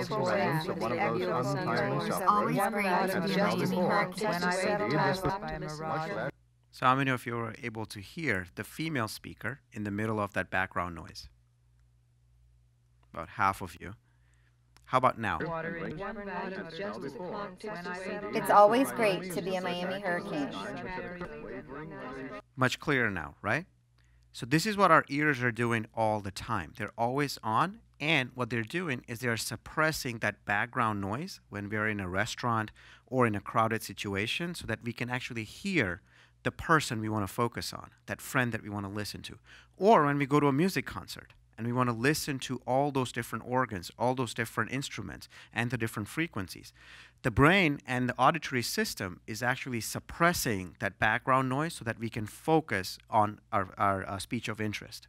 It's always great to be a Miami hurricane. So how many of you were able to hear the female speaker in the middle of that background noise? About half of you. How about now? It's always great to be a Miami hurricane. Much clearer now, right? So this is what our ears are doing all the time. They're always on, and what they're doing is they're suppressing that background noise when we're in a restaurant or in a crowded situation so that we can actually hear the person we want to focus on, that friend that we want to listen to. Or when we go to a music concert and we want to listen to all those different organs, all those different instruments, and the different frequencies. The brain and the auditory system is actually suppressing that background noise so that we can focus on our, our uh, speech of interest.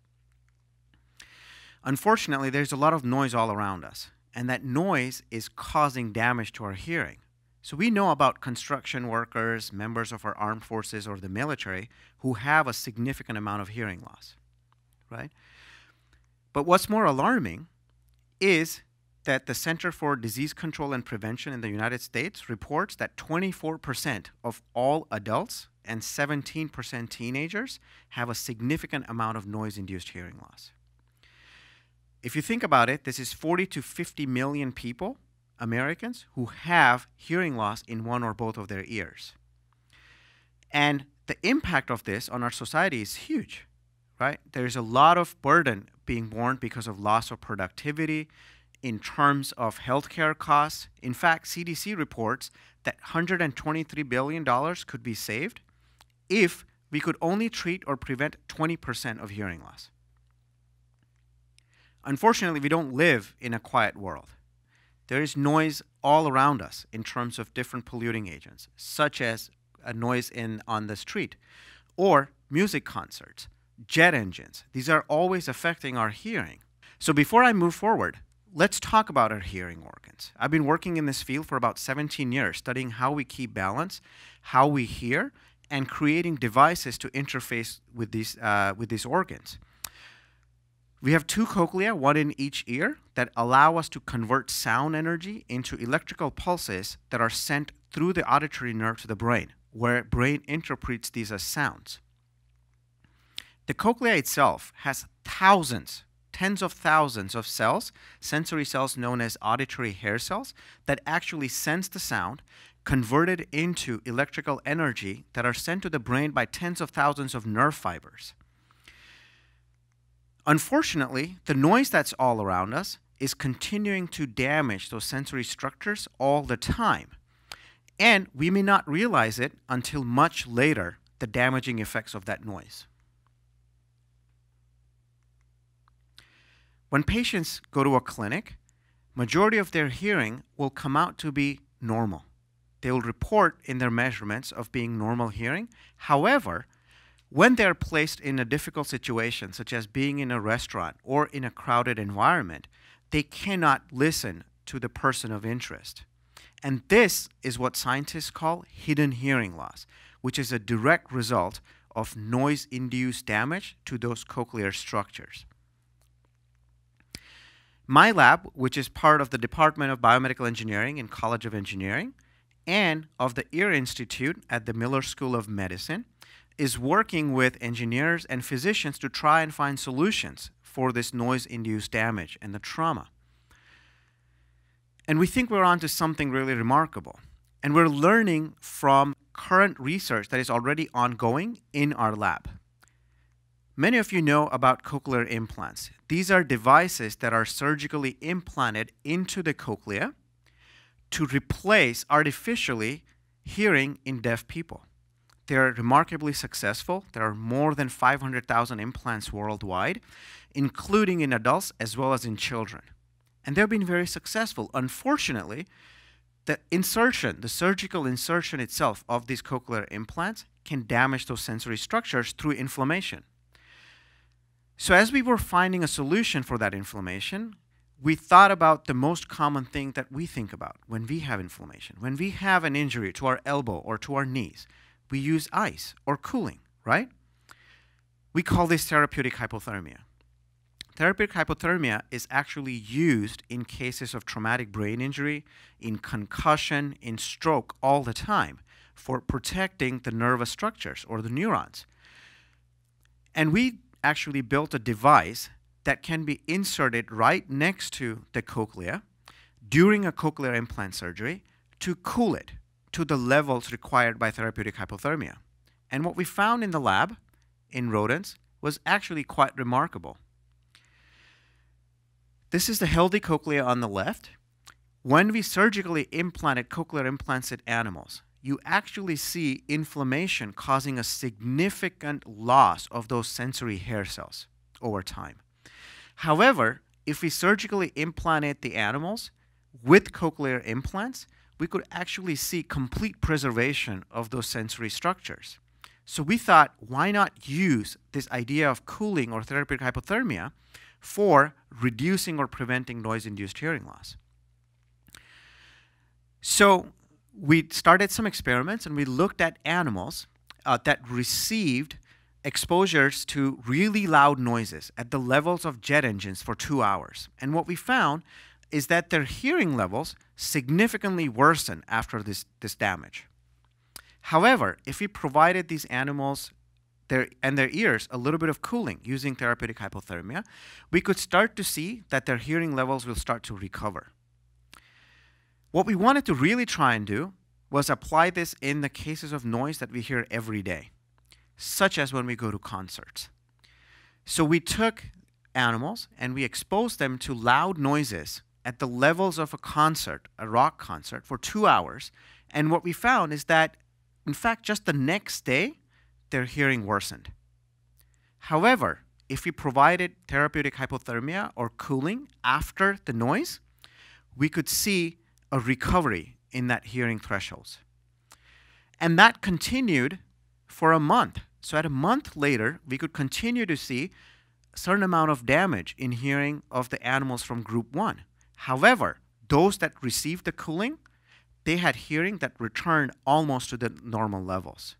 Unfortunately, there's a lot of noise all around us, and that noise is causing damage to our hearing. So we know about construction workers, members of our armed forces, or the military who have a significant amount of hearing loss, right? But what's more alarming is that the Center for Disease Control and Prevention in the United States reports that 24% of all adults and 17% teenagers have a significant amount of noise induced hearing loss. If you think about it, this is 40 to 50 million people, Americans, who have hearing loss in one or both of their ears. And the impact of this on our society is huge, right? There's a lot of burden being borne because of loss of productivity, in terms of healthcare costs. In fact, CDC reports that $123 billion could be saved if we could only treat or prevent 20% of hearing loss. Unfortunately, we don't live in a quiet world. There is noise all around us in terms of different polluting agents, such as a noise in on the street or music concerts, jet engines. These are always affecting our hearing. So before I move forward, let's talk about our hearing organs. I've been working in this field for about 17 years, studying how we keep balance, how we hear, and creating devices to interface with these, uh, with these organs. We have two cochlea, one in each ear, that allow us to convert sound energy into electrical pulses that are sent through the auditory nerve to the brain, where brain interprets these as sounds. The cochlea itself has thousands, tens of thousands of cells, sensory cells known as auditory hair cells, that actually sense the sound, converted into electrical energy that are sent to the brain by tens of thousands of nerve fibers. Unfortunately, the noise that's all around us is continuing to damage those sensory structures all the time. And we may not realize it until much later, the damaging effects of that noise. When patients go to a clinic, majority of their hearing will come out to be normal. They will report in their measurements of being normal hearing. However, when they're placed in a difficult situation, such as being in a restaurant or in a crowded environment, they cannot listen to the person of interest. And this is what scientists call hidden hearing loss, which is a direct result of noise induced damage to those cochlear structures. My lab, which is part of the Department of Biomedical Engineering and College of Engineering, and of the Ear Institute at the Miller School of Medicine, is working with engineers and physicians to try and find solutions for this noise induced damage and the trauma. And we think we're onto something really remarkable. And we're learning from current research that is already ongoing in our lab. Many of you know about cochlear implants. These are devices that are surgically implanted into the cochlea to replace artificially hearing in deaf people. They are remarkably successful. There are more than 500,000 implants worldwide, including in adults as well as in children. And they've been very successful. Unfortunately, the insertion, the surgical insertion itself of these cochlear implants can damage those sensory structures through inflammation. So, as we were finding a solution for that inflammation, we thought about the most common thing that we think about when we have inflammation. When we have an injury to our elbow or to our knees, we use ice or cooling, right? We call this therapeutic hypothermia. therapeutic hypothermia is actually used in cases of traumatic brain injury, in concussion, in stroke all the time for protecting the nervous structures or the neurons. And we actually built a device that can be inserted right next to the cochlea during a cochlear implant surgery to cool it to the levels required by therapeutic hypothermia. And what we found in the lab in rodents was actually quite remarkable. This is the healthy cochlea on the left. When we surgically implanted cochlear implants in animals, you actually see inflammation causing a significant loss of those sensory hair cells over time. However, if we surgically implanted the animals with cochlear implants, we could actually see complete preservation of those sensory structures. So we thought, why not use this idea of cooling or therapeutic hypothermia for reducing or preventing noise-induced hearing loss? So we started some experiments and we looked at animals uh, that received exposures to really loud noises at the levels of jet engines for two hours. And what we found is that their hearing levels significantly worsen after this, this damage. However, if we provided these animals their, and their ears a little bit of cooling using therapeutic hypothermia, we could start to see that their hearing levels will start to recover. What we wanted to really try and do was apply this in the cases of noise that we hear every day, such as when we go to concerts. So we took animals and we exposed them to loud noises at the levels of a concert, a rock concert, for two hours. And what we found is that, in fact, just the next day, their hearing worsened. However, if we provided therapeutic hypothermia or cooling after the noise, we could see a recovery in that hearing thresholds. And that continued for a month. So at a month later, we could continue to see a certain amount of damage in hearing of the animals from group one. However, those that received the cooling, they had hearing that returned almost to the normal levels.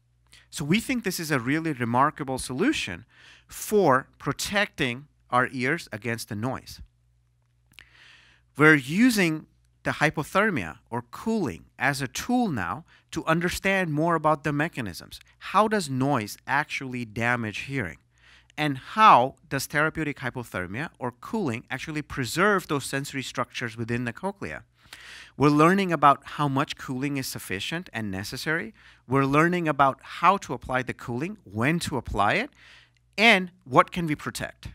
So we think this is a really remarkable solution for protecting our ears against the noise. We're using the hypothermia or cooling as a tool now to understand more about the mechanisms. How does noise actually damage hearing? And how does therapeutic hypothermia or cooling actually preserve those sensory structures within the cochlea? We're learning about how much cooling is sufficient and necessary. We're learning about how to apply the cooling, when to apply it, and what can we protect.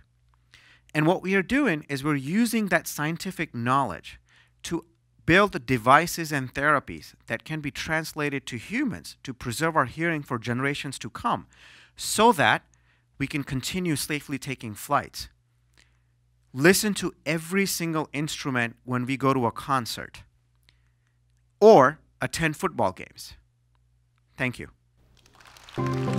And what we are doing is we're using that scientific knowledge to build devices and therapies that can be translated to humans to preserve our hearing for generations to come so that we can continue safely taking flights. Listen to every single instrument when we go to a concert or attend football games. Thank you.